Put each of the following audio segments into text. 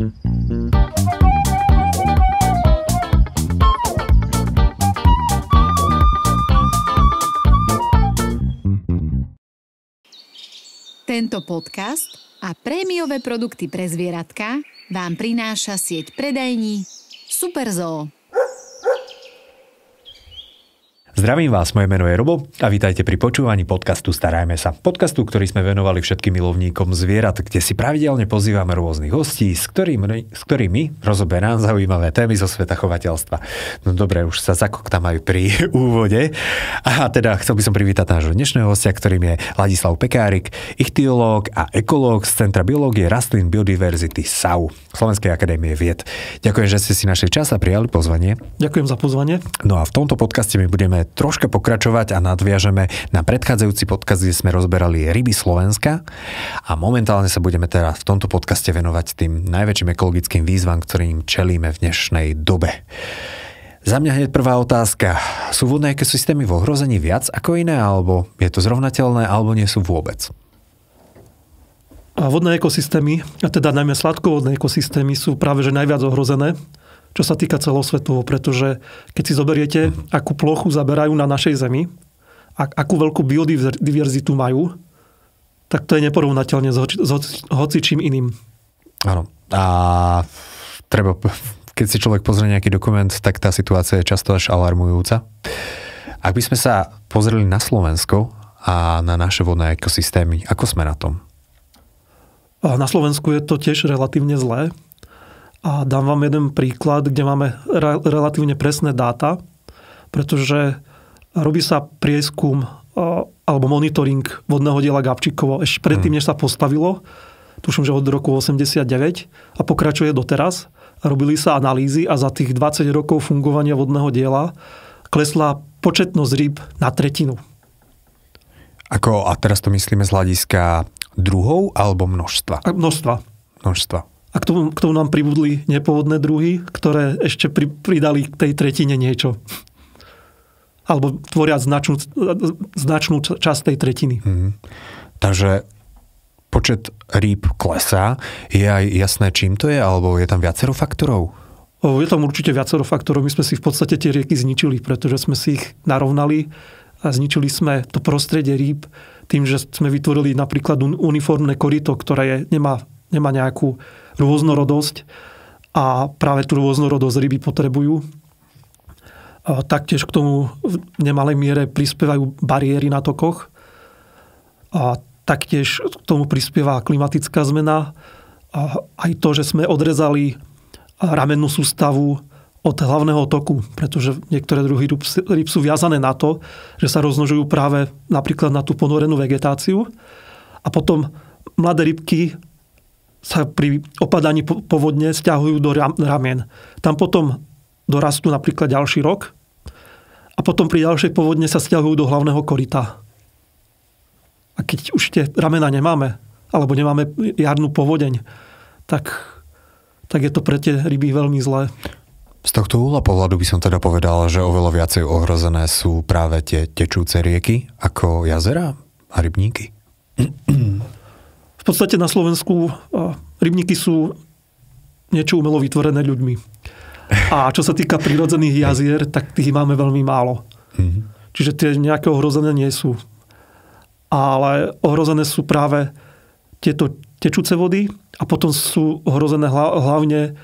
Tento podcast a prémiové produkty pre zvieratka vám prináša sieť predajní Superzoo. Zdravím vás, moje meno je Robo a vítajte pri počúvaní podcastu Starajme sa. Podcastu, ktorý sme venovali všetkým milovníkom zvierat, kde si pravidelne pozývame rôznych hostí, s ktorými, s ktorými rozoberám zaujímavé témy zo sveta chovateľstva. No dobre, už sa zakoktam aj pri úvode. A teda chcel by som privítať nášho dnešného hostia, ktorým je Ladislav Pekárik, ichtiológ a ekológ z Centra biológie rastlín biodiverzity SAU, Slovenskej akadémie vied. Ďakujem, že ste si našli čas a prijali pozvanie. Ďakujem za pozvanie. No a v tomto podcaste my budeme troška pokračovať a nadviažeme na predchádzajúci podcast, kde sme rozberali ryby Slovenska a momentálne sa budeme teraz v tomto podcaste venovať tým najväčším ekologickým výzvam, ktorým čelíme v dnešnej dobe. Za mňa hneď prvá otázka. Sú vodné ekosystémy v ohrození viac ako iné, alebo je to zrovnateľné, alebo nie sú vôbec? A vodné ekosystémy, a teda najmä sladkovodné ekosystémy sú práve že najviac ohrozené čo sa týka celosvetovo, pretože keď si zoberiete, akú plochu zaberajú na našej Zemi, a akú veľkú biodiverzitu majú, tak to je neporovnateľne s, hoci, s hocičím iným. Áno. A treba, keď si človek pozrie nejaký dokument, tak tá situácia je často až alarmujúca. Ak by sme sa pozreli na Slovensko a na naše vodné ekosystémy, ako sme na tom? Na Slovensku je to tiež relatívne zlé. A dám vám jeden príklad, kde máme re- relatívne presné dáta, pretože robí sa prieskum alebo monitoring vodného diela Gabčíkovo ešte predtým, hmm. než sa postavilo, tuším, že od roku 89 a pokračuje doteraz. Robili sa analýzy a za tých 20 rokov fungovania vodného diela klesla početnosť rýb na tretinu. Ako, a teraz to myslíme z hľadiska druhov alebo množstva? A množstva. Množstva. A k tomu, k tomu nám pribudli nepovodné druhy, ktoré ešte pri, pridali k tej tretine niečo. Alebo tvoria značnú, značnú časť tej tretiny. Mm. Takže počet rýb klesá. Je aj jasné, čím to je? Alebo je tam viacero faktorov? O, je tam určite viacero faktorov. My sme si v podstate tie rieky zničili, pretože sme si ich narovnali a zničili sme to prostredie rýb tým, že sme vytvorili napríklad uniformné korito, ktoré je, nemá, nemá nejakú rôznorodosť a práve tú rôznorodosť ryby potrebujú. Taktiež k tomu v nemalej miere prispievajú bariéry na tokoch a taktiež k tomu prispieva klimatická zmena a aj to, že sme odrezali ramennú sústavu od hlavného toku, pretože niektoré druhy ryb sú viazané na to, že sa rozmnožujú práve napríklad na tú ponorenú vegetáciu a potom mladé rybky sa pri opadaní povodne stiahujú do ramien. Tam potom dorastú napríklad ďalší rok a potom pri ďalšej povodne sa stiahujú do hlavného korita. A keď už tie ramena nemáme, alebo nemáme jarnú povodeň, tak, tak je to pre tie ryby veľmi zlé. Z tohto úhla pohľadu by som teda povedal, že oveľa viacej ohrozené sú práve tie tečúce rieky ako jazera a rybníky. V podstate na Slovensku rybníky sú niečo umelo vytvorené ľuďmi. A čo sa týka prírodzených jazier, tak tých máme veľmi málo. Mm-hmm. Čiže tie nejaké ohrozené nie sú. Ale ohrozené sú práve tieto tečúce vody a potom sú ohrozené hlavne,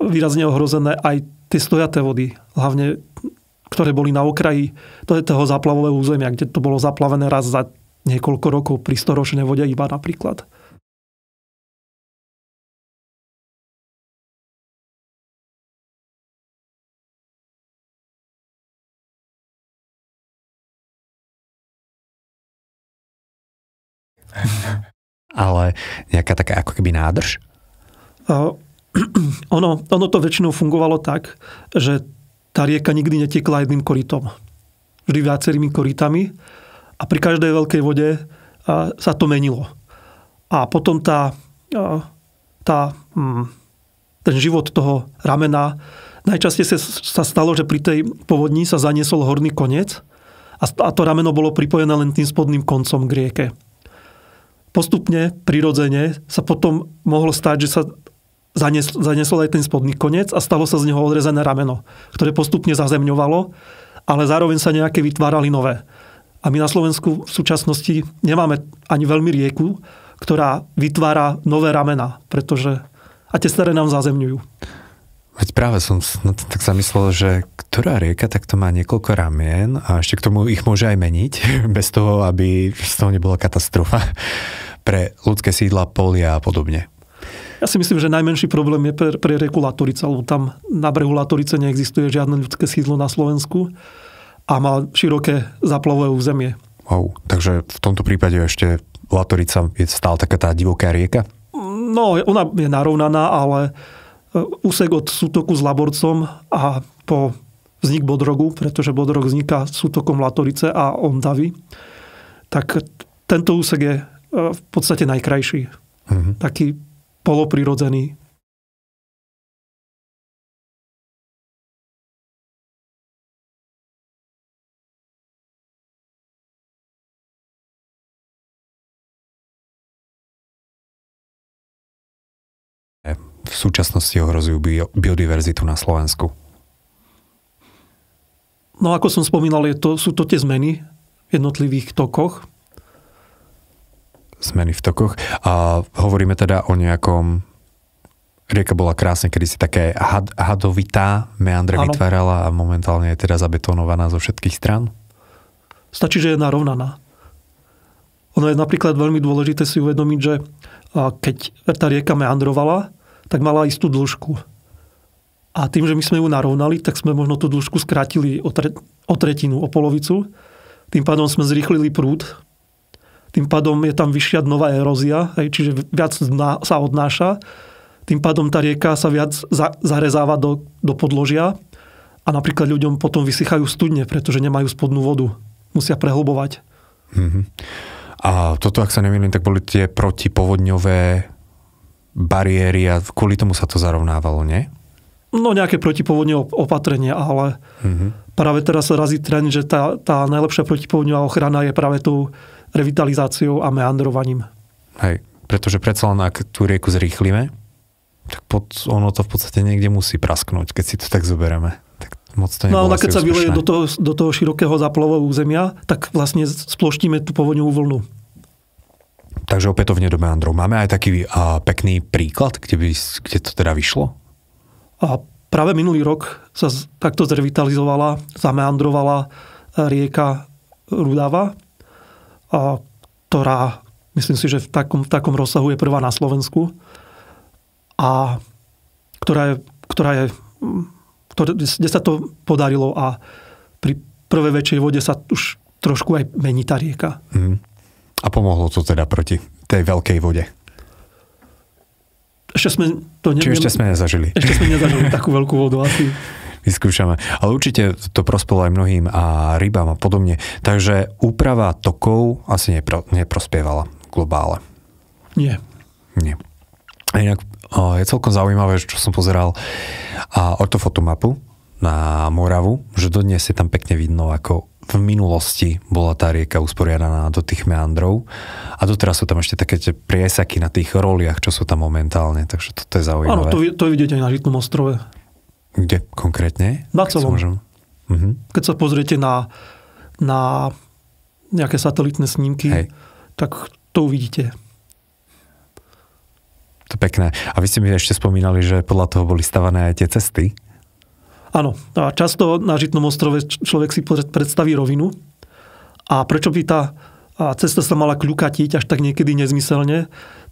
výrazne ohrozené aj tie stojaté vody. Hlavne, ktoré boli na okraji toho záplavového územia, kde to bolo zaplavené raz za niekoľko rokov pri storočnej vode iba napríklad. Ale nejaká taká ako keby nádrž? Uh, ono, ono to väčšinou fungovalo tak, že tá rieka nikdy netekla jedným korytom. Vždy viacerými korytami a pri každej veľkej vode uh, sa to menilo. A potom tá, uh, tá, um, ten život toho ramena najčastejšie sa stalo, že pri tej povodni sa zaniesol horný koniec a to rameno bolo pripojené len tým spodným koncom k rieke postupne, prirodzene sa potom mohlo stať, že sa zaniesol aj ten spodný koniec a stalo sa z neho odrezané rameno, ktoré postupne zazemňovalo, ale zároveň sa nejaké vytvárali nové. A my na Slovensku v súčasnosti nemáme ani veľmi rieku, ktorá vytvára nové ramena, pretože a tie staré nám zazemňujú. Veď práve som no, tak sa myslel, že ktorá rieka takto má niekoľko ramien a ešte k tomu ich môže aj meniť, bez toho, aby z toho nebola katastrofa pre ľudské sídla, polia a podobne. Ja si myslím, že najmenší problém je pre, pre rieku Latorica, lebo tam na brehu Latorice neexistuje žiadne ľudské sídlo na Slovensku a má široké zaplavové územie. Wow, takže v tomto prípade ešte Latorica je stále taká tá divoká rieka? No, ona je narovnaná, ale úsek od sútoku s Laborcom a po vznik Bodrogu, pretože Bodrog vzniká sútokom Latorice a Ondavy, tak tento úsek je e, v podstate najkrajší. Mm-hmm. Taký poloprirodzený. Súčasnosti ohrozujú biodiverzitu na Slovensku? No ako som spomínal, je to, sú to tie zmeny v jednotlivých tokoch. Zmeny v tokoch. A hovoríme teda o nejakom rieka bola krásne, kedy si také had, hadovitá meandre ano. vytvárala a momentálne je teda zabetonovaná zo všetkých stran? Stačí, že je narovnaná. Ono je napríklad veľmi dôležité si uvedomiť, že keď tá rieka meandrovala, tak mala istú dĺžku. A tým, že my sme ju narovnali, tak sme možno tú dĺžku skrátili o, tre, o tretinu, o polovicu. Tým pádom sme zrýchlili prúd. Tým pádom je tam vyššia nová erózia, čiže viac dna sa odnáša. Tým pádom tá rieka sa viac za, zarezáva do, do podložia a napríklad ľuďom potom vysychajú studne, pretože nemajú spodnú vodu. Musia prehlbovať. Mm-hmm. A toto, ak sa nemýlim, tak boli tie protipovodňové bariéry a kvôli tomu sa to zarovnávalo, nie? No nejaké protipovodňové opatrenia, ale mm-hmm. práve teraz razí trend, že tá, tá najlepšia protipovodňová ochrana je práve tou revitalizáciou a meandrovaním. Hej, pretože predsa len ak tú rieku zrýchlime, tak pod, ono to v podstate niekde musí prasknúť, keď si to tak zoberieme. Tak moc to no ale keď sa vyleje do toho, do toho širokého záplavového územia, tak vlastne sploštíme tú povodňovú vlnu. Takže opätovne do meandrov. Máme aj taký a, pekný príklad, kde, by, kde to teda vyšlo? A práve minulý rok sa takto zrevitalizovala, zameandrovala e, rieka Rudava, a, ktorá myslím si, že v takom, v takom rozsahu je prvá na Slovensku a ktorá je, ktorá je ktoré, kde sa to podarilo a pri prvej väčšej vode sa už trošku aj mení tá rieka. Mm. A pomohlo to teda proti tej veľkej vode? Ešte sme to ne, Či ešte sme nezažili? Ešte sme nezažili takú veľkú vodu asi. Vyskúšame. Ale určite to prospelo aj mnohým a rybám a podobne. Takže úprava tokov asi nepro, neprospievala globále. Nie. Nie. A inak je celkom zaujímavé, čo som pozeral a ortofotomapu na Moravu, že dodnes je tam pekne vidno, ako v minulosti bola tá rieka usporiadaná do tých meandrov a doteraz sú tam ešte také tie priesaky na tých roliach, čo sú tam momentálne, takže toto je zaujímavé. Áno, to, to je vidieť aj na Žitnom ostrove. Kde konkrétne? Na celom. Uh-huh. Keď sa pozriete na, na nejaké satelitné snímky, Hej. tak to uvidíte. To pekné. A vy ste mi ešte spomínali, že podľa toho boli stavané aj tie cesty. Áno, a často na Žitnom ostrove človek si predstaví rovinu a prečo by tá cesta sa mala kľukatiť až tak niekedy nezmyselne,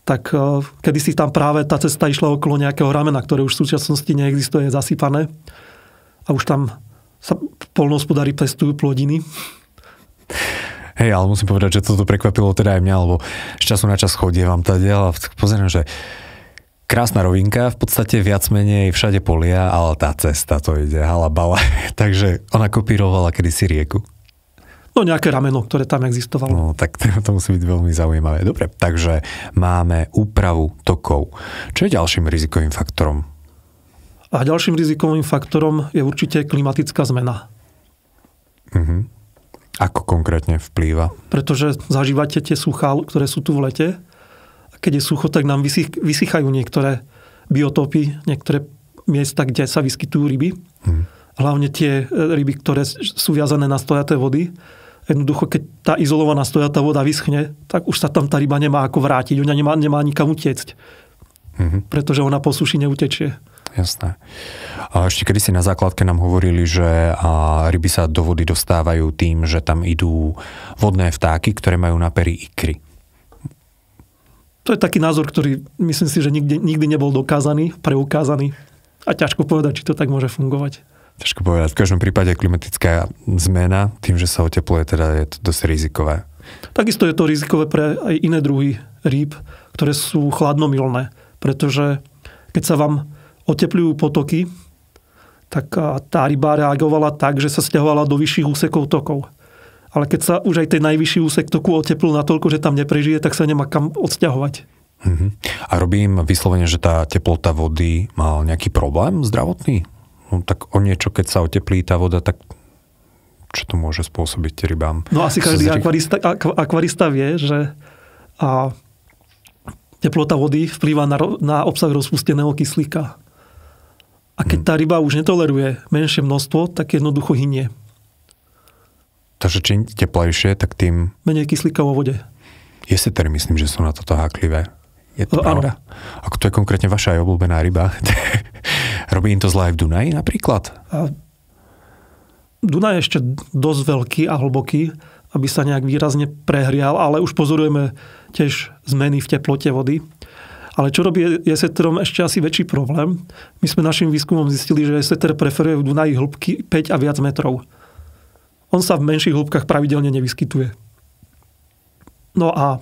tak e, kedy tam práve tá cesta išla okolo nejakého ramena, ktoré už v súčasnosti neexistuje, je zasypané a už tam sa polnohospodári pestujú plodiny. Hej, ale musím povedať, že toto prekvapilo teda aj mňa, lebo z času na čas chodievam tady a pozerám, že krásna rovinka, v podstate viac menej všade polia, ale tá cesta to ide halabala. Takže ona kopírovala kedysi rieku. No nejaké rameno, ktoré tam existovalo. No tak to musí byť veľmi zaujímavé. Dobre, takže máme úpravu tokov. Čo je ďalším rizikovým faktorom? A ďalším rizikovým faktorom je určite klimatická zmena. Uh-huh. Ako konkrétne vplýva? Pretože zažívate tie suchá, ktoré sú tu v lete keď je sucho, tak nám vysychajú niektoré biotopy, niektoré miesta, kde sa vyskytujú ryby. Mhm. Hlavne tie e, ryby, ktoré sú viazané na stojaté vody. Jednoducho, keď tá izolovaná stojatá voda vyschne, tak už sa tam tá ryba nemá ako vrátiť. Ona nemá, nemá nikam utiecť. Mhm. Pretože ona po suši neutečie. Jasné. A ešte kedy si na základke nám hovorili, že ryby sa do vody dostávajú tým, že tam idú vodné vtáky, ktoré majú na pery ikry. To je taký názor, ktorý myslím si, že nikdy, nikdy nebol dokázaný, preukázaný. A ťažko povedať, či to tak môže fungovať. Ťažko povedať. V každom prípade klimatická zmena, tým, že sa otepluje, teda je to dosť rizikové. Takisto je to rizikové pre aj iné druhy rýb, ktoré sú chladnomilné. Pretože keď sa vám oteplujú potoky, tak tá ryba reagovala tak, že sa stiahovala do vyšších úsekov tokov. Ale keď sa už aj ten najvyšší úsek toku oteplil natoľko, že tam neprežije, tak sa nemá kam odsťahovať. Uh-huh. A robí im vyslovene, že tá teplota vody má nejaký problém zdravotný? No, tak o niečo, keď sa oteplí tá voda, tak čo to môže spôsobiť rybám? No asi každý akvarista, akvarista vie, že a teplota vody vplýva na, na obsah rozpusteného kyslíka. A keď tá ryba už netoleruje menšie množstvo, tak jednoducho hynie. Takže čím teplejšie, tak tým... Menej kyslíka vo vode. Jesetery myslím, že sú na toto háklivé. Je to No, pravda? Ako to je konkrétne vaša aj obľúbená ryba. Robí im to zle aj v Dunaji napríklad? A Dunaj je ešte dosť veľký a hlboký, aby sa nejak výrazne prehrial, ale už pozorujeme tiež zmeny v teplote vody. Ale čo robí jeseterom ešte asi väčší problém? My sme našim výskumom zistili, že jeseter preferuje v Dunaji hĺbky 5 a viac metrov. On sa v menších hĺbkach pravidelne nevyskytuje. No a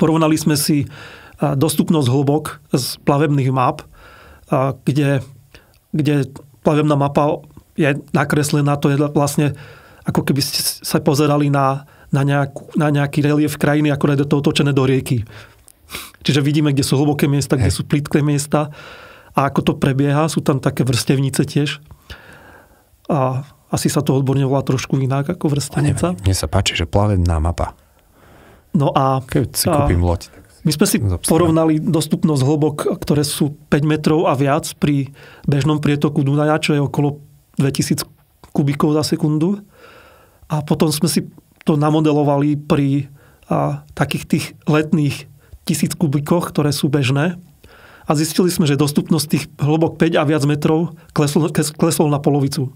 porovnali sme si dostupnosť hĺbok z plavebných map, kde, kde plavebná mapa je nakreslená, to je vlastne ako keby ste sa pozerali na, na, nejakú, na nejaký relief krajiny, akorát je to otočené do rieky. Čiže vidíme, kde sú hlboké miesta, kde sú plitké miesta a ako to prebieha. Sú tam také vrstevnice tiež. A asi sa to odborne volá trošku inak ako vrstevnica. Mne sa páči, že plavebná mapa. No a... Keď si kúpim loď. My sme si porovnali dostupnosť hlbok, ktoré sú 5 metrov a viac pri bežnom prietoku Dunaja, čo je okolo 2000 kubíkov za sekundu. A potom sme si to namodelovali pri a, takých tých letných tisíc kubíkoch, ktoré sú bežné. A zistili sme, že dostupnosť tých hlbok 5 a viac metrov kleslo, kleslo na polovicu.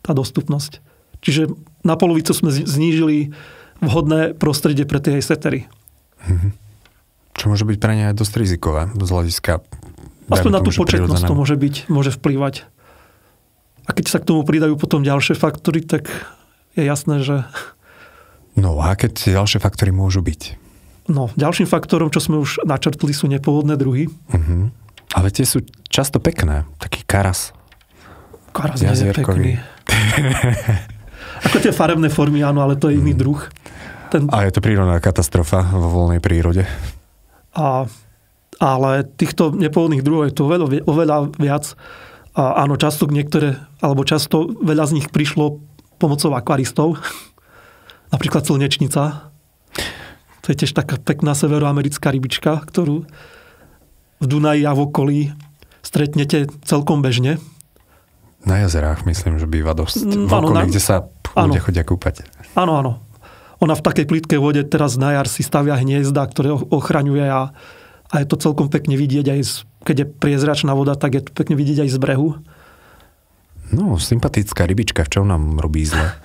Tá dostupnosť. Čiže na polovicu sme znížili vhodné prostredie pre tie setery. Mm-hmm. Čo môže byť pre ne aj dosť rizikové z hľadiska... Aspoň na tú početnosť to môže byť, môže vplyvať. A keď sa k tomu pridajú potom ďalšie faktory, tak je jasné, že... No a aké tie ďalšie faktory môžu byť? No, ďalším faktorom, čo sme už načrtli, sú nepôvodné druhy. Uh-huh. Ale tie sú často pekné. Taký karas. Karas je pekný. Ako tie farebné formy, áno, ale to je iný mm. druh. Ten... A je to prírodná katastrofa vo voľnej prírode. A, ale týchto nepôvodných druhov je tu oveľa, oveľa viac. A áno, často niektoré, alebo často veľa z nich prišlo pomocou akvaristov. Napríklad slnečnica. To je tiež taká pekná severoamerická rybička, ktorú v Dunaji a v okolí stretnete celkom bežne. Na jazerách myslím, že býva dosť. V mm, okolí, na... kde sa ľudia chodia kúpať. Áno, áno. Ona v takej plitkej vode teraz na jar si stavia hniezda, ktoré ochraňuje a, a je to celkom pekne vidieť aj, z, keď je priezračná voda, tak je to pekne vidieť aj z brehu. No, sympatická rybička, v čom nám robí zle?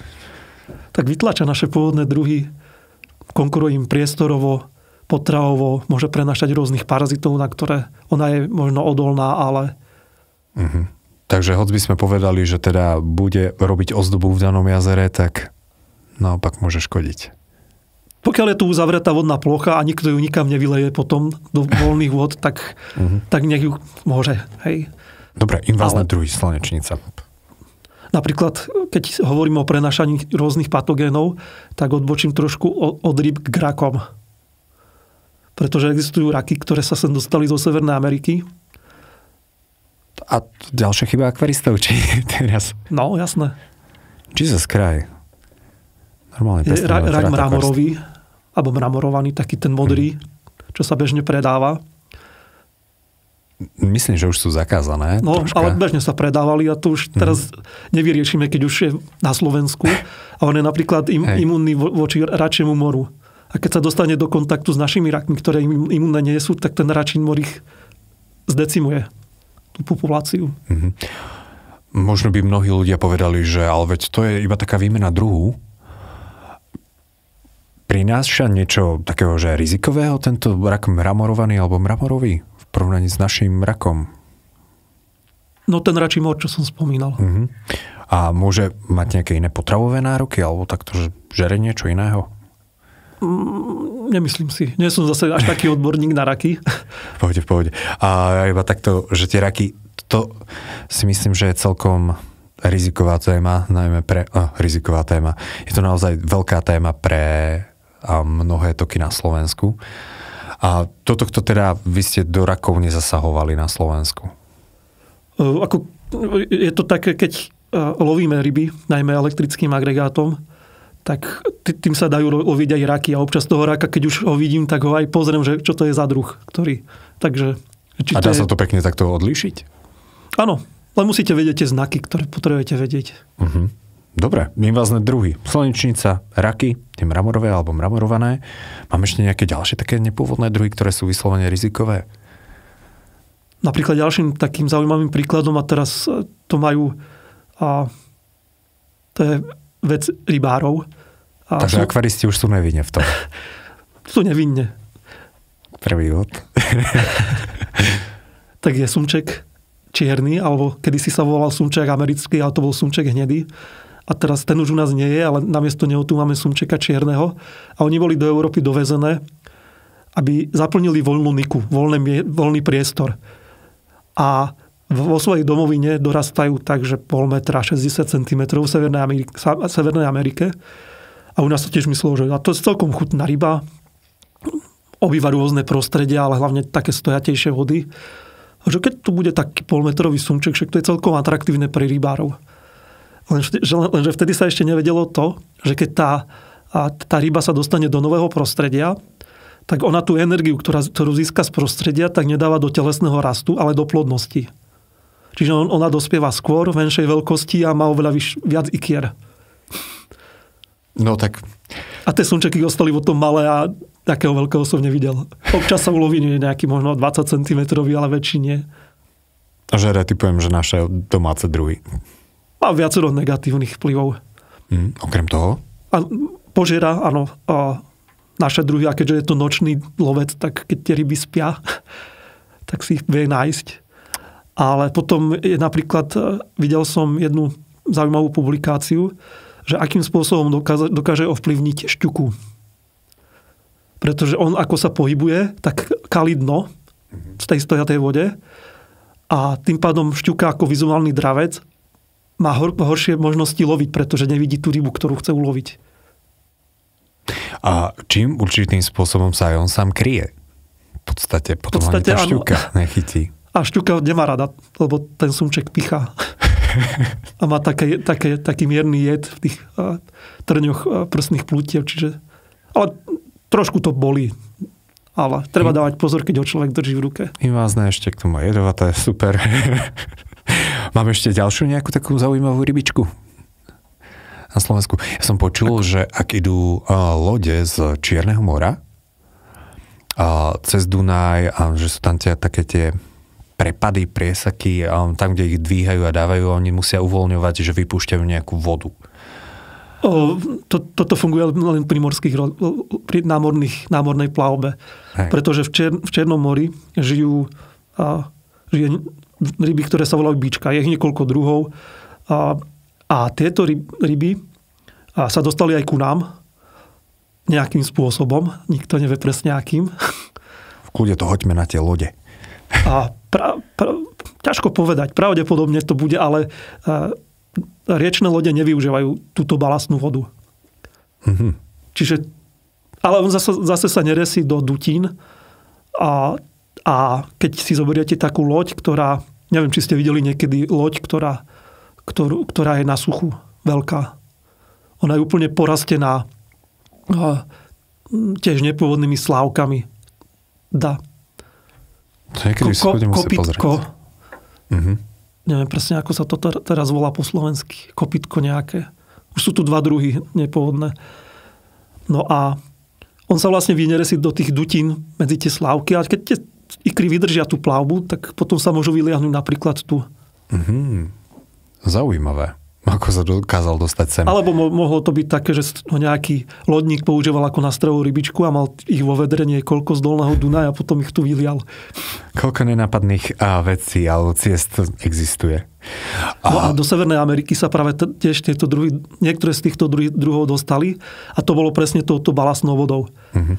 tak vytlača naše pôvodné druhy, konkuruje im priestorovo, potravovo, môže prenašať rôznych parazitov, na ktoré ona je možno odolná, ale... Uh-huh. Takže hoď by sme povedali, že teda bude robiť ozdobu v danom jazere, tak naopak môže škodiť. Pokiaľ je tu uzavretá vodná plocha a nikto ju nikam nevyleje potom do voľných vod, tak, uh-huh. tak nech ju môže. Hej. Dobre, invázne Ale... druhy slnečnica. Napríklad, keď hovorím o prenašaní rôznych patogénov, tak odbočím trošku od ryb k rakom. Pretože existujú raky, ktoré sa sem dostali zo Severnej Ameriky. A ďalšia chyba akvaristov, či teraz? No, jasné. Jesus Christ. Normálne je rak, rak mramorový, alebo mramorovaný, taký ten modrý, hmm. čo sa bežne predáva. Myslím, že už sú zakázané. No, troška. ale bežne sa predávali a to už teraz nevyriešime, keď už je na Slovensku. A on je napríklad im, Hej. imunný vo- voči račiemu moru. A keď sa dostane do kontaktu s našimi rakmi, ktoré im imunné nie sú, tak ten račín mor ich zdecimuje, tú populáciu. Možno by mnohí ľudia povedali, že ale veď to je iba taká výmena druhu. Prináša niečo takého, že rizikového tento rak mramorovaný alebo mramorový v porovnaní s našim rakom? No ten račí mor, čo som spomínal. Mhm. A môže mať nejaké iné potravové nároky alebo takto, že žere niečo iného? Nemyslím si. Nie som zase až taký odborník na raky. V pohode, v pohode. A iba takto, že tie raky, to si myslím, že je celkom riziková téma, najmä pre... Oh, riziková téma. Je to naozaj veľká téma pre a mnohé toky na Slovensku. A toto, kto teda, vy ste do rakov nezasahovali na Slovensku. Ako, je to také, keď e, lovíme ryby, najmä elektrickým agregátom, tak tým sa dajú loviť aj raky a občas toho raka, keď už ho vidím, tak ho aj pozriem, že čo to je za druh, ktorý. Takže, či A dá je... sa to pekne takto odlíšiť? Áno, len musíte vedieť tie znaky, ktoré potrebujete vedieť. Mhm. Dobre, invázne druhy. Slnečnica, raky, tie mramorové alebo mramorované. Mám ešte nejaké ďalšie také nepôvodné druhy, ktoré sú vyslovene rizikové? Napríklad ďalším takým zaujímavým príkladom, a teraz e, to majú, a, to je vec rybárov. A Takže sú, akvaristi už sú nevinne v tom. sú nevinne. Prvý bod. tak je sumček čierny, alebo kedysi sa volal sumček americký, ale to bol sumček hnedý. A teraz ten už u nás nie je, ale namiesto neho tu máme sumčeka čierneho. A oni boli do Európy dovezené, aby zaplnili voľnú niku, voľné, voľný priestor. A vo svojej domovine dorastajú tak, že pol metra, 60 cm v Severnej Amerike, Severnej Amerike. A u nás sa tiež myslelo, že to je celkom chutná ryba, obýva rôzne prostredia, ale hlavne také stojatejšie vody. A že keď tu bude taký polmetrový sumček, však to je celkom atraktívne pre rybárov. Lenže, že- lenže vtedy sa ešte nevedelo to, že keď tá, a tá ryba sa dostane do nového prostredia, tak ona tú energiu, ktorá, ktorú získa z prostredia, tak nedáva do telesného rastu, ale do plodnosti. Čiže on, ona dospieva skôr, menšej veľkosti a má oveľa vyš, viac ikier. No tak A tie slnčeky ostali potom malé a takého veľkého som nevidel. Občas sa uloví nejaký možno 20 cm, ale väčší nie. žere typujem, že naše domáce druhy. Má viacero negatívnych vplyvov. Hm, okrem toho? A požiera, áno, a naše druhy, a keďže je to nočný lovec, tak keď tie ryby spia, tak si ich vie nájsť. Ale potom je napríklad, e, videl som jednu zaujímavú publikáciu, že akým spôsobom dokáže, dokáže ovplyvniť šťuku. Pretože on, ako sa pohybuje, tak kalí dno v tej stojatej vode a tým pádom šťuka ako vizuálny dravec má hor, horšie možnosti loviť, pretože nevidí tú rybu, ktorú chce uloviť. A čím určitým spôsobom sa aj on sám kryje? V podstate potom v podstate podstate, tá áno. šťuka nechytí. A šťuka nemá rada, lebo ten sumček pichá. A má také, také, taký mierny jed v tých a, trňoch a, prsných plútiev, čiže... Ale trošku to bolí. Ale treba dávať pozor, keď ho človek drží v ruke. Invázne ešte k tomu jedovaté, super. Mám ešte ďalšiu nejakú takú zaujímavú rybičku na Slovensku. Ja som počul, že ak idú uh, lode z Čierneho mora uh, cez Dunaj a že sú tam tie, také tie prepady, priesaky, um, tam, kde ich dvíhajú a dávajú, oni musia uvoľňovať, že vypúšťajú nejakú vodu. O, to, toto funguje len pri morských, pri námorných, námornej plavbe. Hej. Pretože v, Čier, v Černom mori žijú a, žije ryby, ktoré sa volajú bička. Je ich niekoľko druhov. A, a tieto ryb, ryby a sa dostali aj ku nám nejakým spôsobom. Nikto nevie presne akým. V kľude to hoďme na tie lode. A pra, pra, ťažko povedať. Pravdepodobne to bude, ale riečne lode nevyužívajú túto balastnú vodu. Mhm. Čiže, ale on zase, zase sa neresí do dutín a, a keď si zoberiete takú loď, ktorá, neviem, či ste videli niekedy loď, ktorá, ktorú, ktorá je na suchu, veľká. Ona je úplne porastená tiež nepôvodnými slávkami. Dá. Niekedy si budem kopitko. Mhm. Neviem presne, ako sa to ter- teraz volá po slovensky. Kopitko nejaké. Už sú tu dva druhy nepôvodné. No a on sa vlastne vyneresiť do tých dutín medzi tie slávky a keď tie ikry vydržia tú plavbu, tak potom sa môžu vyliahnuť napríklad tu. Mhm. Zaujímavé. Ako sa dokázal dostať sem. Alebo mo- mohlo to byť také, že ho nejaký lodník používal ako nastrovú rybičku a mal ich vo vedre niekoľko z dolného Dunaja a potom ich tu vylial. Koľko nenápadných a, vecí alebo ciest existuje. A... No a do Severnej Ameriky sa práve tiež tieto druhy, niektoré z týchto druhy, druhov dostali a to bolo presne touto balastnou vodou. Mhm.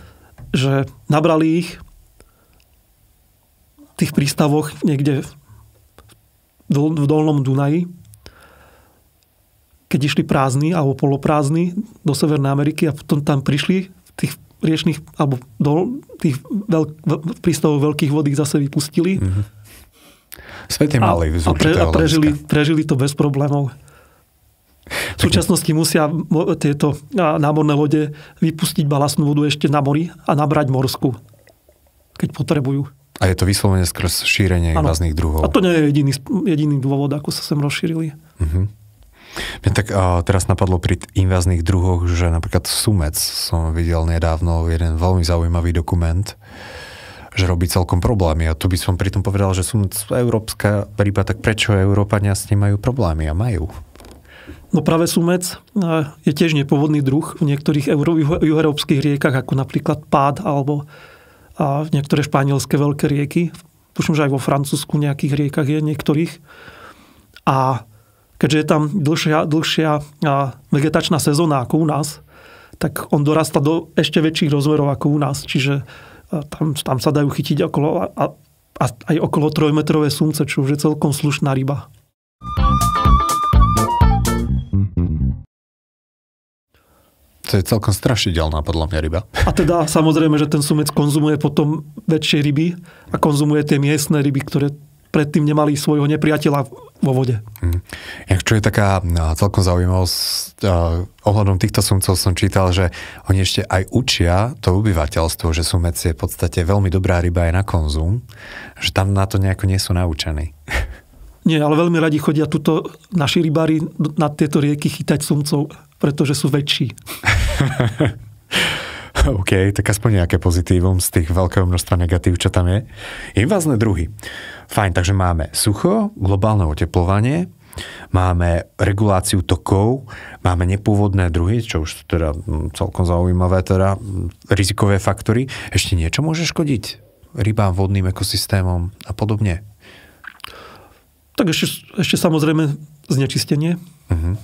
Že nabrali ich v tých prístavoch niekde v, dol- v dolnom Dunaji keď išli prázdni alebo poloprázdni do Severnej Ameriky a potom tam prišli v tých riečných alebo do tých veľk, prístavov veľkých vod ich zase vypustili. Mhm. Svet je malý z a, pre, a prežili, prežili to bez problémov. V súčasnosti musia tieto námorné lode vypustiť balastnú vodu ešte na mori a nabrať morskú, keď potrebujú. A je to vyslovene skrz šírenie Áno. invazných druhov. A to nie je jediný, jediný dôvod, ako sa sem rozšírili. Mňa tak uh, teraz napadlo pri invazných druhoch, že napríklad sumec som videl nedávno jeden veľmi zaujímavý dokument, že robí celkom problémy. A tu by som pritom povedal, že sumec európska ryba, tak prečo Európania s ním majú problémy a majú? No práve sumec je tiež nepôvodný druh v niektorých juho- juhoeurópskych riekach, ako napríklad Pád alebo a niektoré španielské veľké rieky. Tuším, že aj vo Francúzsku nejakých riekach je niektorých. A keďže je tam dlhšia, dlhšia vegetačná sezóna ako u nás, tak on dorasta do ešte väčších rozmerov ako u nás. Čiže tam, tam sa dajú chytiť okolo, a, a, aj okolo trojmetrové sumce, čo už je celkom slušná ryba. To je celkom strašidelná podľa mňa ryba. A teda samozrejme, že ten sumec konzumuje potom väčšie ryby a konzumuje tie miestne ryby, ktoré predtým nemali svojho nepriateľa vo vode. Mhm. Jak čo je taká no, celkom zaujímavosť, uh, ohľadom týchto sumcov som čítal, že oni ešte aj učia to obyvateľstvo, že sumec je v podstate veľmi dobrá ryba aj na konzum, že tam na to nejako nie sú naučení. Nie, ale veľmi radi chodia tuto naši rybári na tieto rieky chytať sumcov, pretože sú väčší. OK, tak aspoň nejaké pozitívum z tých veľkého množstva negatív, čo tam je. Invazné druhy. Fajn, takže máme sucho, globálne oteplovanie, máme reguláciu tokov, máme nepôvodné druhy, čo už teda mm, celkom zaujímavé, teda mm, rizikové faktory. Ešte niečo môže škodiť rybám, vodným ekosystémom a podobne. Tak ešte, ešte samozrejme znečistenie, Mhm.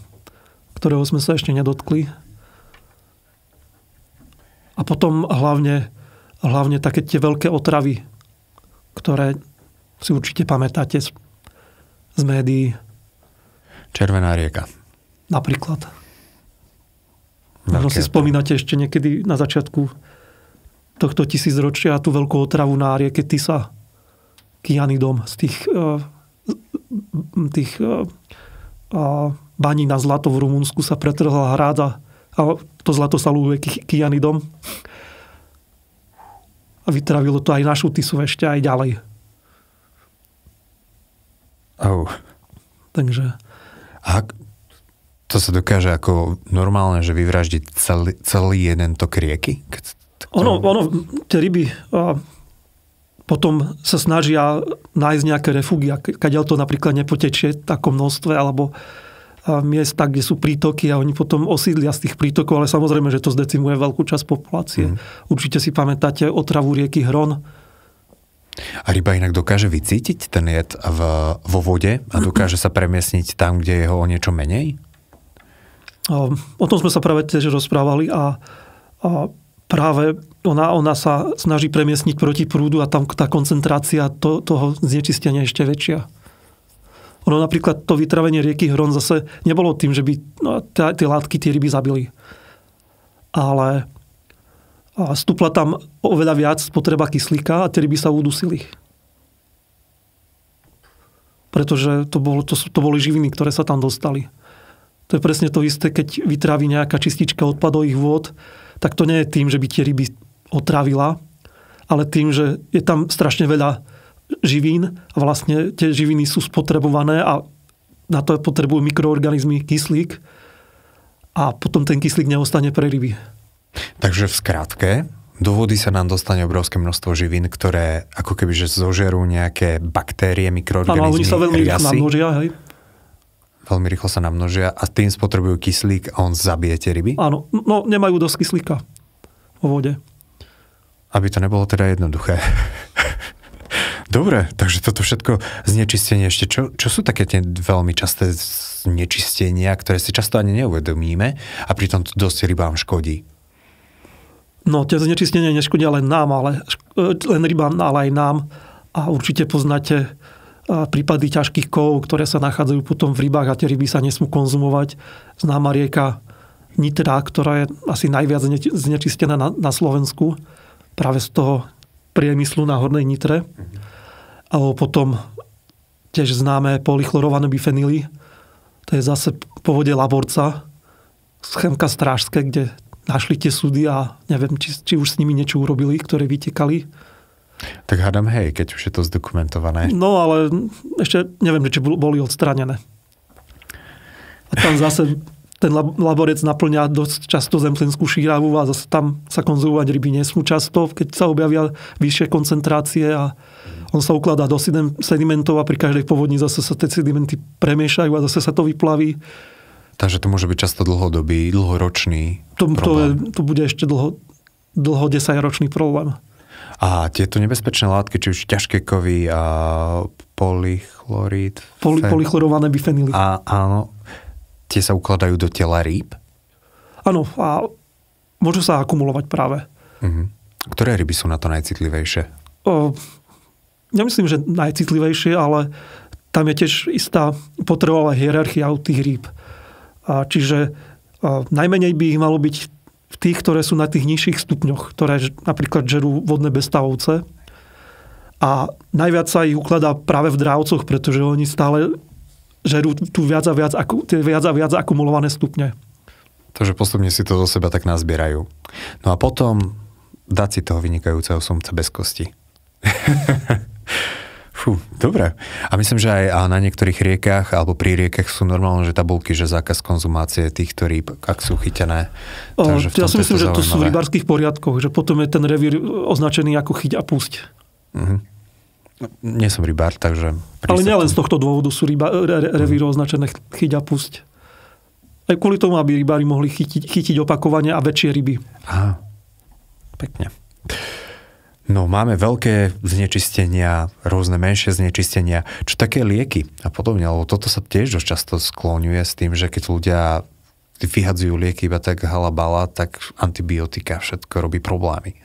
ktorého sme sa ešte nedotkli. A potom hlavne, hlavne také tie veľké otravy, ktoré si určite pamätáte z, z médií Červená rieka. napríklad. Možno si spomínate ešte niekedy na začiatku tohto tisícročia tú veľkú otravu na rieke Tisa, Kianidom z tých, eh, tých a baní na zlato v Rumunsku sa pretrhla hrádza a to zlato sa ki- Kianidom. A vytravilo to aj našu Tisu ešte aj ďalej. Oh. Takže A to sa dokáže ako normálne, že vyvraždiť celý, celý jeden tok rieky? Keď to- Ono, ono, tie ryby a, potom sa snažia nájsť nejaké refúgia, kadeľ to napríklad nepotečie v takom množstve, alebo miesta, kde sú prítoky a oni potom osídlia z tých prítokov, ale samozrejme, že to zdecimuje veľkú časť populácie. Mm. Určite si pamätáte otravu rieky Hron. A ryba inak dokáže vycítiť ten jed v, vo vode a dokáže sa premiesniť tam, kde je ho o niečo menej? O tom sme sa práve tiež rozprávali a, a práve ona, ona sa snaží premiesniť proti prúdu a tam tá koncentrácia to, toho znečistenia je ešte väčšia. Ono napríklad to vytravenie rieky Hron zase nebolo tým, že by no, tie látky tie ryby zabili. Ale a stúpla tam oveľa viac spotreba kyslíka a tie ryby sa udusili. Pretože to, bolo, to, to boli živiny, ktoré sa tam dostali. To je presne to isté, keď vytrávi nejaká čistička odpadových vôd, tak to nie je tým, že by tie ryby otravila, ale tým, že je tam strašne veľa živín a vlastne tie živiny sú spotrebované a na to potrebujú mikroorganizmy kyslík a potom ten kyslík neostane pre ryby. Takže v skratke, do vody sa nám dostane obrovské množstvo živín, ktoré ako keby že zožerú nejaké baktérie, mikroorganizmy, Áno, oni sa veľmi rýchlo namnožia, hej. Veľmi rýchlo sa namnožia a tým spotrebujú kyslík a on zabije tie ryby? Áno, no nemajú dosť kyslíka vo vode. Aby to nebolo teda jednoduché. Dobre, takže toto všetko znečistenie ešte. Čo, čo sú také tie veľmi časté znečistenia, ktoré si často ani neuvedomíme a pritom to dosť rybám škodí? No, tie znečistenia neškodia len nám, ale len rybám, ale aj nám. A určite poznáte prípady ťažkých kov, ktoré sa nachádzajú potom v rybách a tie ryby sa nesmú konzumovať. Známa rieka Nitra, ktorá je asi najviac znečistená na, Slovensku, práve z toho priemyslu na Hornej Nitre. Alebo potom tiež známe polychlorované bifenily. To je zase po vode Laborca, schémka Strážske, kde našli tie súdy a neviem, či, či už s nimi niečo urobili, ktoré vytekali. Tak hádam, hej, keď už je to zdokumentované. No, ale ešte neviem, či boli odstranené. A tam zase ten laborec naplňa dosť často zemplinskú šíravu a zase tam sa konzumovať ryby nesmú často, keď sa objavia vyššie koncentrácie a on sa ukladá do sedimentov a pri každej povodni zase sa tie sedimenty premiešajú a zase sa to vyplaví. Takže to môže byť často dlhodobý, dlhoročný to, to, je, to bude ešte dlho, dlho 10-ročný problém. A tieto nebezpečné látky, či už ťažké kovy a polychlorid... Poly, polychlorované bifenily. A, áno, tie sa ukladajú do tela rýb? Áno, a môžu sa akumulovať práve. Uh-huh. Ktoré ryby sú na to najcitlivejšie? O, nemyslím, že najcitlivejšie, ale tam je tiež istá potrebová hierarchia u tých rýb. A čiže a najmenej by ich malo byť v tých, ktoré sú na tých nižších stupňoch, ktoré napríklad žerú vodné bestavovce. A najviac sa ich ukladá práve v drávcoch, pretože oni stále žerú tu viac a viac, tie viac a viac akumulované stupne. Takže postupne si to zo seba tak nazbierajú. No a potom dať si toho vynikajúceho sumca bez kosti. Fú, dobre. A myslím, že aj na niektorých riekach alebo pri riekach sú normálne, že tabulky, že zákaz konzumácie týchto rýb, ak sú chytené. O, ja si myslím, že to sú v rybárských poriadkoch, že potom je ten revír označený ako chyť a pusť. Uh-huh. Nie som rybár, takže... Ale nielen z tohto dôvodu sú ryba, re, revíry uh-huh. označené chyť a pusť. Aj kvôli tomu, aby rybári mohli chytiť, chytiť opakovane a väčšie ryby. Aha, pekne. No, máme veľké znečistenia, rôzne menšie znečistenia. Čo také lieky a podobne, lebo toto sa tiež dosť často skloňuje s tým, že keď ľudia vyhadzujú lieky iba tak halabala, tak antibiotika všetko robí problémy.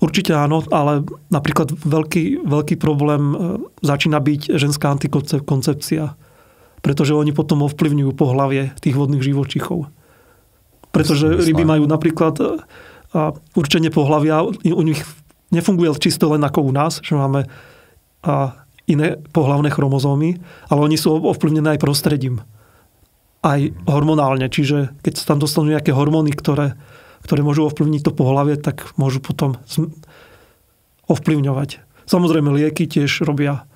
Určite áno, ale napríklad veľký, veľký problém e, začína byť ženská antikoncepcia, pretože oni potom ovplyvňujú pohlavie tých vodných živočichov. Pretože ryby majú napríklad e, určenie pohlavia, u nich nefunguje čisto len ako u nás, že máme a iné pohlavné chromozómy, ale oni sú ovplyvnené aj prostredím. Aj hormonálne. Čiže keď sa tam dostanú nejaké hormóny, ktoré, ktoré môžu ovplyvniť to pohlavie, tak môžu potom ovplyvňovať. Samozrejme, lieky tiež robia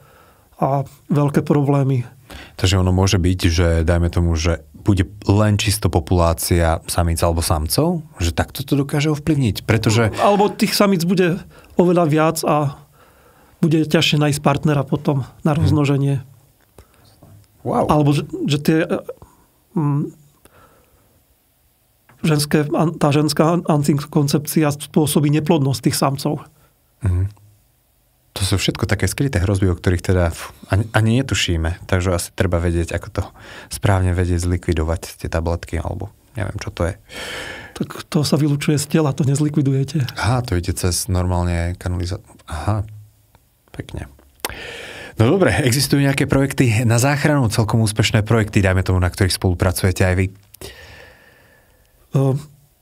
a veľké problémy. Takže ono môže byť, že dajme tomu, že bude len čisto populácia samíc alebo samcov? Že takto to dokáže ovplyvniť? Pretože... Alebo tých samíc bude oveľa viac a bude ťažšie nájsť partnera potom na rozmnoženie. Wow. Alebo že, že tie mm, ženské, tá ženská antikoncepcia spôsobí neplodnosť tých samcov. Mm. Sú všetko také skryté hrozby, o ktorých teda ani, ani netušíme. Takže asi treba vedieť, ako to správne vedieť zlikvidovať tie tabletky, alebo neviem, čo to je. Tak to sa vylučuje z tela, to nezlikvidujete. Aha, to ide cez normálne kanalizáciu. Aha, pekne. No dobre, existujú nejaké projekty na záchranu, celkom úspešné projekty, dajme tomu, na ktorých spolupracujete aj vy? Uh,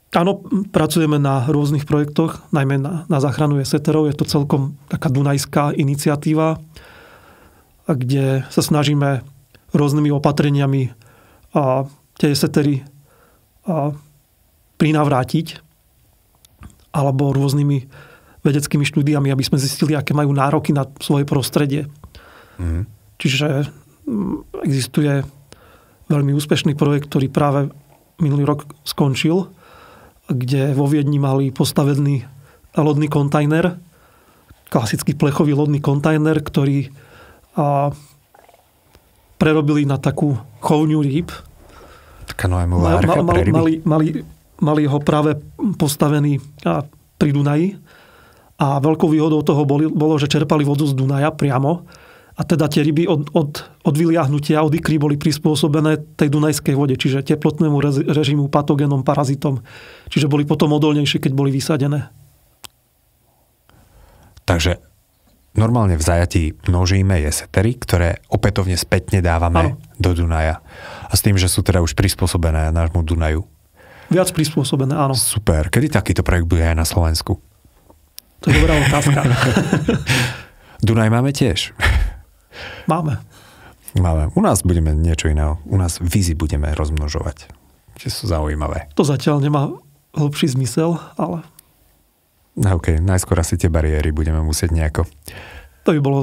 Áno, pracujeme na rôznych projektoch, najmä na, na záchranu jeseterov. Je to celkom taká dunajská iniciatíva, kde sa snažíme rôznymi opatreniami a tie jesetery a prinavrátiť alebo rôznymi vedeckými štúdiami, aby sme zistili, aké majú nároky na svoje prostredie. Mhm. Čiže mm, existuje veľmi úspešný projekt, ktorý práve minulý rok skončil, kde vo Viedni mali postavený lodný kontajner, klasický plechový lodný kontajner, ktorý a, prerobili na takú chovňu rýb. Taká nová ma, ma, ma, mali, mali, mali ho práve postavený a, pri Dunaji. A veľkou výhodou toho boli, bolo, že čerpali vodu z Dunaja priamo a teda tie ryby od, od, od vyliahnutia, od ikry boli prispôsobené tej dunajskej vode, čiže teplotnému režimu, patogénom, parazitom. Čiže boli potom odolnejšie, keď boli vysadené. Takže normálne v zajatí množíme jesetery, ktoré opätovne spätne dávame ano. do Dunaja. A s tým, že sú teda už prispôsobené nášmu Dunaju. Viac prispôsobené, áno. Super. Kedy takýto projekt bude aj na Slovensku? To je dobrá otázka. Dunaj máme tiež. Máme. Máme. U nás budeme niečo iného. U nás vizy budeme rozmnožovať. Čiže sú zaujímavé. To zatiaľ nemá hlbší zmysel, ale... No, OK, najskôr asi tie bariéry budeme musieť nejako... To by bolo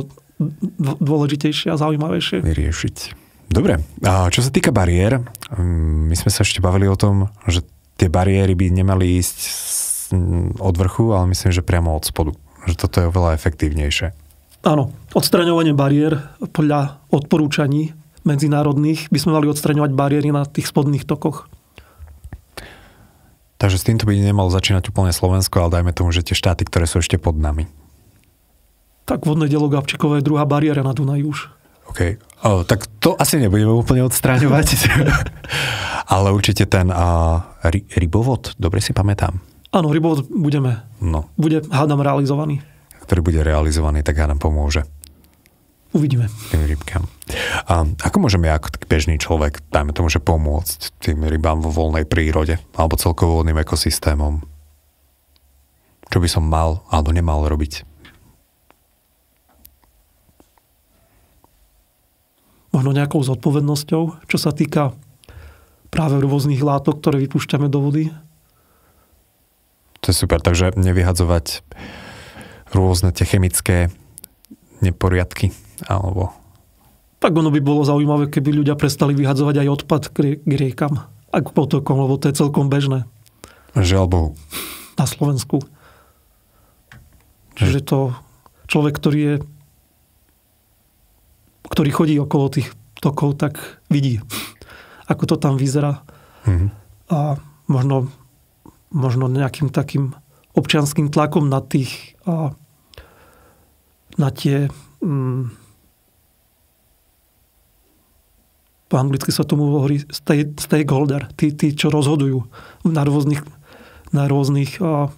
dôležitejšie a zaujímavejšie. Vyriešiť. Dobre, a čo sa týka bariér, mm, my sme sa ešte bavili o tom, že tie bariéry by nemali ísť od vrchu, ale myslím, že priamo od spodu. Že toto je oveľa efektívnejšie. Áno, odstraňovanie bariér podľa odporúčaní medzinárodných by sme mali odstraňovať bariéry na tých spodných tokoch. Takže s týmto by nemalo začínať úplne Slovensko, ale dajme tomu, že tie štáty, ktoré sú ešte pod nami. Tak vodné dielo Gabčíkové je druhá bariéra na Dunaj už. OK. O, tak to asi nebudeme úplne odstráňovať. ale určite ten a, ry, rybovod, dobre si pamätám. Áno, rybovod budeme. No. Bude, hádam, realizovaný ktorý bude realizovaný, tak nám pomôže. Uvidíme. Tým rybkám. A ako môžeme ja ako bežný človek, dajme tomu, že pomôcť tým rybám vo voľnej prírode alebo celkovo voľným ekosystémom? Čo by som mal alebo nemal robiť? Možno nejakou zodpovednosťou, čo sa týka práve rôznych látok, ktoré vypúšťame do vody. To je super, takže nevyhadzovať rôzne tie chemické neporiadky, alebo... Tak ono by bolo zaujímavé, keby ľudia prestali vyhadzovať aj odpad k riekam a k potokom, lebo to je celkom bežné. Žiaľ Bohu. Na Slovensku. Že to človek, ktorý je ktorý chodí okolo tých tokov, tak vidí, ako to tam vyzerá. Mm-hmm. A možno, možno nejakým takým občianským tlakom na tých a, na tie mm, po anglicky sa tomu hovorí stakeholder, tí, tí, čo rozhodujú na rôznych, na rôznych a,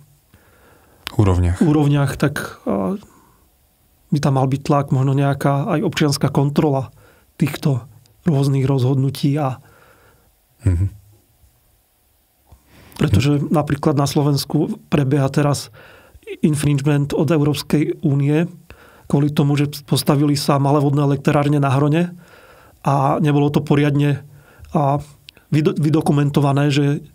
úrovniach. úrovniach, tak a, by tam mal byť tlak, možno nejaká aj občianská kontrola týchto rôznych rozhodnutí a mm-hmm. Pretože napríklad na Slovensku prebieha teraz infringement od Európskej únie kvôli tomu, že postavili sa malé vodné elektrárne na Hrone a nebolo to poriadne a vydokumentované, že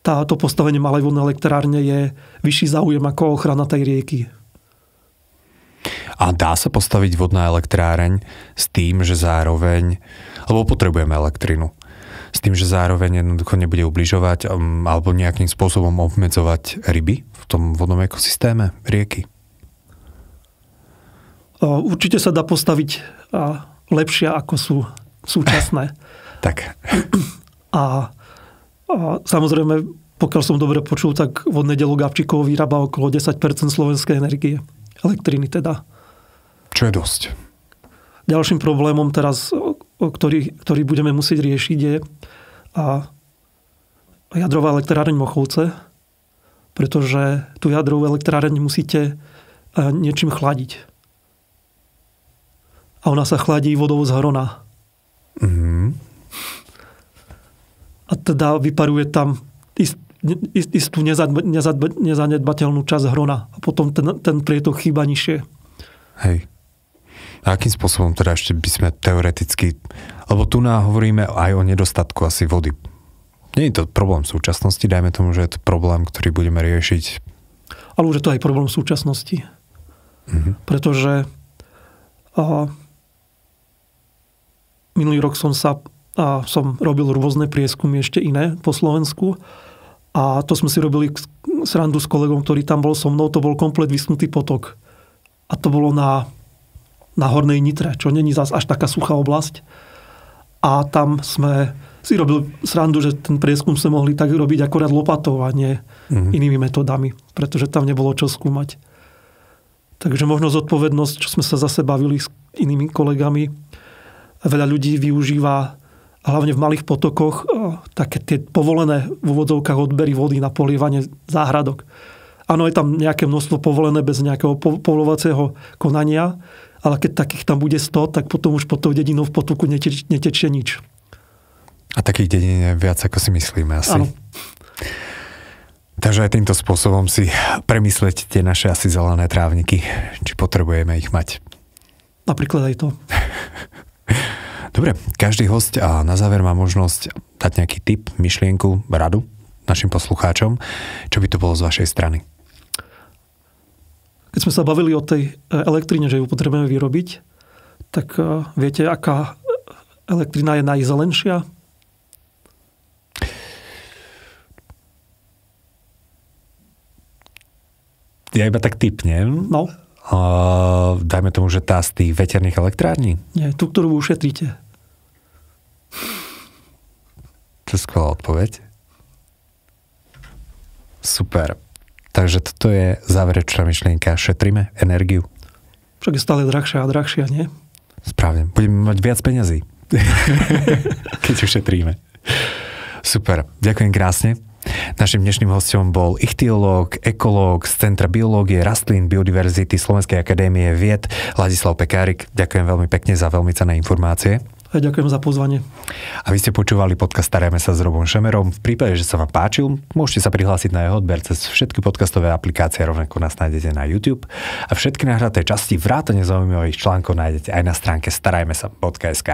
táto postavenie malej vodnej elektrárne je vyšší záujem ako ochrana tej rieky. A dá sa postaviť vodná elektráreň s tým, že zároveň, lebo potrebujeme elektrinu, s tým, že zároveň jednoducho nebude ubližovať um, alebo nejakým spôsobom obmedzovať ryby v tom vodnom ekosystéme rieky? Určite sa dá postaviť lepšia, ako sú súčasné. tak. A, a samozrejme, pokiaľ som dobre počul, tak vodné dielo Gabčíkovo vyrába okolo 10% slovenskej energie. Elektriny teda. Čo je dosť. Ďalším problémom teraz, ktorý, ktorý budeme musieť riešiť, je a jadrová elektráreň Mochovce, pretože tú jadrovú elektráreň musíte niečím chladiť a ona sa chladí vodou z hrona. Mm-hmm. A teda vyparuje tam ist, ist, istú nezadba, nezadba, nezanedbateľnú časť hrona. A potom ten, ten prietok chýba nižšie. Hej. A akým spôsobom teda ešte by sme teoreticky... Lebo tu nám hovoríme aj o nedostatku asi vody. Nie je to problém v súčasnosti, dajme tomu, že je to problém, ktorý budeme riešiť ale už je to aj problém v súčasnosti. Mm-hmm. Pretože a, minulý rok som sa a som robil rôzne prieskumy ešte iné po Slovensku a to sme si robili srandu s kolegom, ktorý tam bol so mnou, to bol komplet vysnutý potok. A to bolo na, na Hornej Nitre, čo není zase až taká suchá oblasť. A tam sme si robil srandu, že ten prieskum sme mohli tak robiť akorát lopatou a nie mm-hmm. inými metodami, pretože tam nebolo čo skúmať. Takže možno zodpovednosť, čo sme sa zase bavili s inými kolegami, veľa ľudí využíva hlavne v malých potokoch také tie povolené v úvodzovkách odbery vody na polievanie záhradok. Áno, je tam nejaké množstvo povolené bez nejakého povolovacieho konania, ale keď takých tam bude 100, tak potom už pod tou dedinou v potoku netečie nič. A takých dedín je viac, ako si myslíme asi. Áno. Takže aj týmto spôsobom si premysleť tie naše asi zelené trávniky, či potrebujeme ich mať. Napríklad aj to. Dobre, každý host a na záver má možnosť dať nejaký tip, myšlienku, radu našim poslucháčom. Čo by to bolo z vašej strany? Keď sme sa bavili o tej elektrine, že ju potrebujeme vyrobiť, tak eh, viete, aká elektrina je najzelenšia? ja iba tak typnem. No. Uh, dajme tomu, že tá z tých veterných elektrární? Nie, tú, ktorú ušetríte. To je skvelá odpoveď. Super. Takže toto je záverečná myšlienka. Šetríme energiu. Však je stále drahšia a drahšia, nie? Správne. Budeme mať viac peňazí. Keď ušetríme. Super. Ďakujem krásne. Našim dnešným hostom bol ichtiológ, ekológ z Centra biológie rastlín Biodiverzity Slovenskej akadémie vied Ladislav Pekárik. Ďakujem veľmi pekne za veľmi cené informácie. A ďakujem za pozvanie. A vy ste počúvali podcast Starajme sa s Robom Šemerom. V prípade, že sa vám páčil, môžete sa prihlásiť na jeho odber cez všetky podcastové aplikácie, rovnako nás nájdete na YouTube. A všetky nahraté časti vrátane zaujímavých článkov nájdete aj na stránke starajme sa.sk.